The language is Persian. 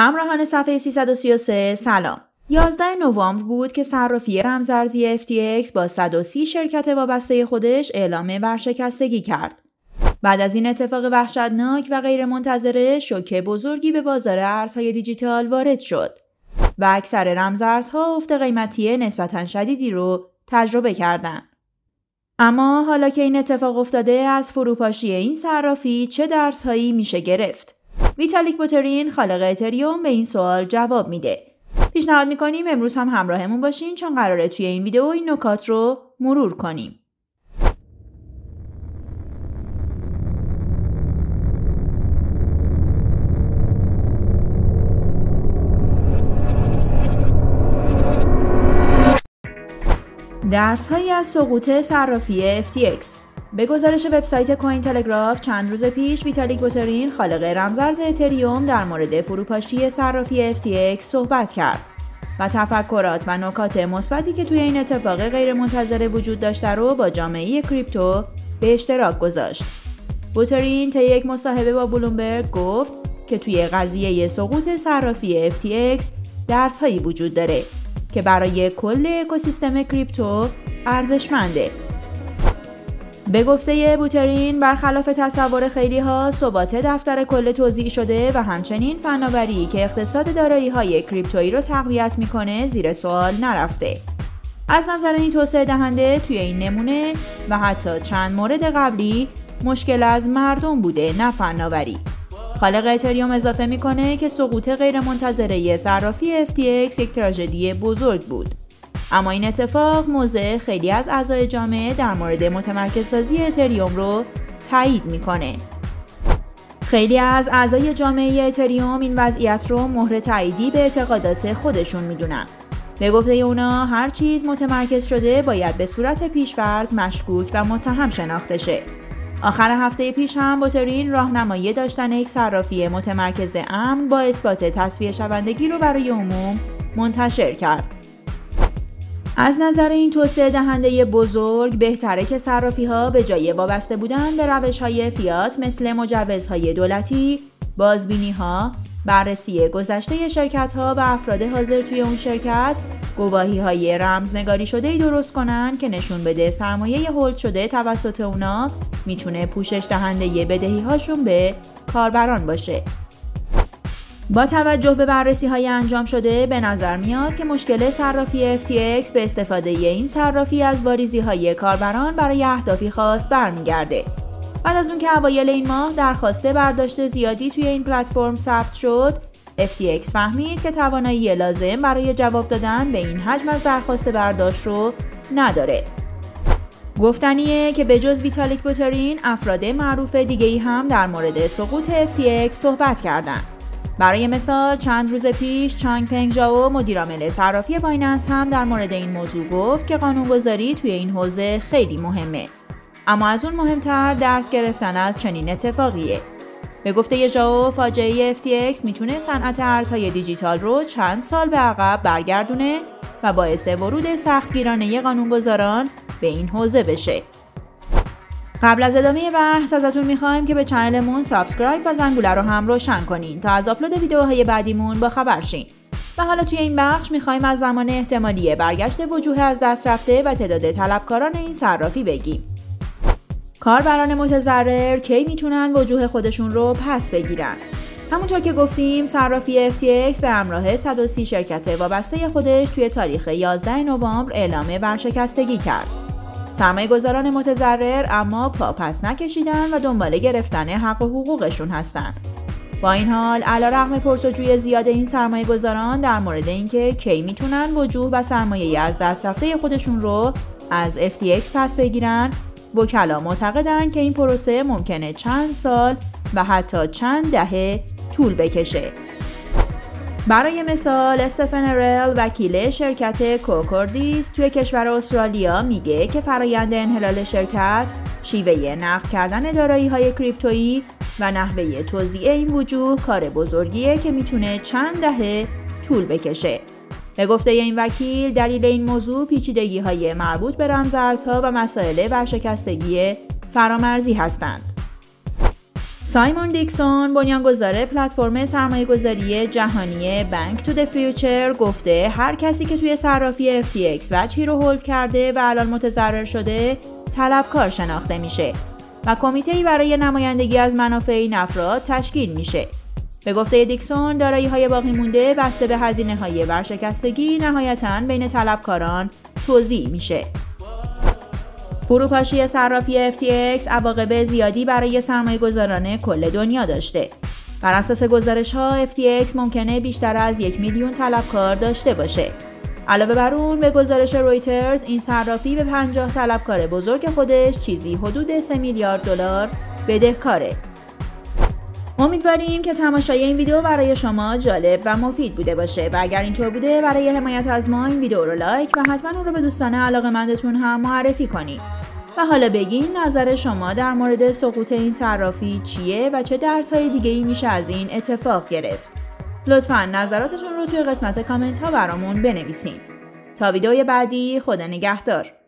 همراهان صفحه 333 سلام. 11 نوامبر بود که صرافی رمزارزی FTX با 130 شرکت وابسته خودش اعلام ورشکستگی کرد. بعد از این اتفاق وحشتناک و غیرمنتظره شوکه بزرگی به بازار ارزهای دیجیتال وارد شد و اکثر رمزارزها افت قیمتی نسبتا شدیدی رو تجربه کردند. اما حالا که این اتفاق افتاده از فروپاشی این صرافی چه درسهایی میشه گرفت؟ ویتالیک بوترین خالق اتریوم به این سوال جواب میده. پیشنهاد می‌کنیم امروز هم همراهمون باشین چون قراره توی این ویدیو این نکات رو مرور کنیم. درس هایی از سقوط صرافی FTX به گزارش وبسایت کوین تلگراف چند روز پیش ویتالیک بوترین خالق رمزارز اتریوم در مورد فروپاشی صرافی FTX صحبت کرد و تفکرات و نکات مثبتی که توی این اتفاق غیرمنتظره وجود داشته رو با جامعه کریپتو به اشتراک گذاشت. بوترین طی یک مصاحبه با بلومبرگ گفت که توی قضیه سقوط صرافی FTX درس هایی وجود داره که برای کل اکوسیستم کریپتو ارزشمنده. به گفته بوترین برخلاف تصور خیلی ها ثبات دفتر کل توضیح شده و همچنین فناوری که اقتصاد دارایی های کریپتویی رو تقویت می‌کنه زیر سوال نرفته. از نظر این توسعه دهنده توی این نمونه و حتی چند مورد قبلی مشکل از مردم بوده نه فناوری. خالق اتریوم اضافه می‌کنه که سقوط غیرمنتظره صرافی FTX یک تراژدی بزرگ بود. اما این اتفاق موضع خیلی از اعضای جامعه در مورد متمرکزسازی اتریوم رو تایید می‌کنه. خیلی از اعضای جامعه اتریوم این وضعیت رو مهر تاییدی به اعتقادات خودشون می‌دونن. به گفته اونا هر چیز متمرکز شده باید به صورت پیشورز مشکوک و متهم شناخته شه. آخر هفته پیش هم بوترین راهنمایی داشتن یک صرافی متمرکز امن با اثبات تصفیه شوندگی رو برای عموم منتشر کرد. از نظر این توسعه دهنده بزرگ بهتره که صرافی ها به جای وابسته بودن به روش های فیات مثل مجوزهای دولتی، بازبینی ها، بررسی گذشته شرکت ها و افراد حاضر توی اون شرکت گواهی های رمزنگاری شده ای درست کنن که نشون بده سرمایه هولد شده توسط اونا می‌تونه پوشش دهنده بدهی هاشون به کاربران باشه. با توجه به بررسی های انجام شده به نظر میاد که مشکل صرافی FTX به استفاده این صرافی از واریزی های کاربران برای اهدافی خاص برمیگرده. بعد از اون که اوایل این ماه درخواست برداشت زیادی توی این پلتفرم ثبت شد، FTX فهمید که توانایی لازم برای جواب دادن به این حجم از درخواست برداشت رو نداره. گفتنیه که به جز ویتالیک بوترین افراد معروف دیگه ای هم در مورد سقوط FTX صحبت کردند. برای مثال چند روز پیش چانگ پنگ جاو مدیرعامل صرافی بایننس هم در مورد این موضوع گفت که قانونگذاری توی این حوزه خیلی مهمه. اما از اون مهمتر درس گرفتن از چنین اتفاقیه. به گفته ژائو فاجعه FTX می‌تونه صنعت ارزهای دیجیتال رو چند سال به عقب برگردونه و باعث ورود سختگیرانه قانونگذاران به این حوزه بشه. قبل از ادامه بحث ازتون می‌خوایم که به channel مون subscribe و زنگوله رو هم روشن کنین تا از آپلود ویدیوهای بعدیمون با خبر شین. و حالا توی این بخش می‌خوایم از زمان احتمالی برگشت وجوه از دست رفته و تعداد طلبکاران این صرافی بگیم. کاربران متضرر کی می‌تونن وجوه خودشون رو پس بگیرن؟ همونطور که گفتیم صرافی FTX به همراه 130 شرکت وابسته خودش توی تاریخ 11 نوامبر اعلام ورشکستگی کرد. سرمایه گذاران متضرر اما پاپس نکشیدن و دنبال گرفتن حق و حقوقشون هستند. با این حال علا رقم پرسجوی زیاد این سرمایه گذاران در مورد اینکه کی می‌تونن وجوه و سرمایه از دست رفته خودشون رو از FTX پس بگیرن وکلا معتقدن که این پروسه ممکنه چند سال و حتی چند دهه طول بکشه برای مثال استفن رل وکیل شرکت کوکوردیس توی کشور استرالیا میگه که فرایند انحلال شرکت شیوه نقد کردن دارایی های کریپتویی و نحوه توزیع این وجوه کار بزرگیه که می‌تونه چند دهه طول بکشه. به گفته این وکیل دلیل این موضوع پیچیدگی های مربوط به رمزارزها و مسائل ورشکستگی فرامرزی هستند. سایمون دیکسون بنیانگذار پلتفرم سرمایه‌گذاری جهانی بانک تو فیوچر گفته هر کسی که توی صرافی FTX وجهی رو هولد کرده و الان متضرر شده طلبکار شناخته میشه و کمیته برای نمایندگی از منافع این افراد تشکیل میشه. به گفته دیکسون دارایی های باقی مونده بسته به هزینه های ورشکستگی نهایتا بین طلبکاران توضیح میشه. فروپاشی صرافی FTX عواقب زیادی برای سرمایه گذاران کل دنیا داشته. بر اساس گزارش ها FTX ممکنه بیشتر از یک میلیون طلبکار داشته باشه. علاوه بر اون به گزارش رویترز این صرافی به 50 طلبکار بزرگ خودش چیزی حدود 3 میلیارد دلار بدهکاره. امیدواریم که تماشای این ویدیو برای شما جالب و مفید بوده باشه و اگر اینطور بوده برای حمایت از ما این ویدیو رو لایک و حتما اون رو به دوستان علاقمندتون هم معرفی کنید. و حالا بگین نظر شما در مورد سقوط این صرافی چیه و چه درس های دیگه میشه از این اتفاق گرفت. لطفا نظراتتون رو توی قسمت کامنت ها برامون بنویسین. تا ویدیوی بعدی خدا نگهدار.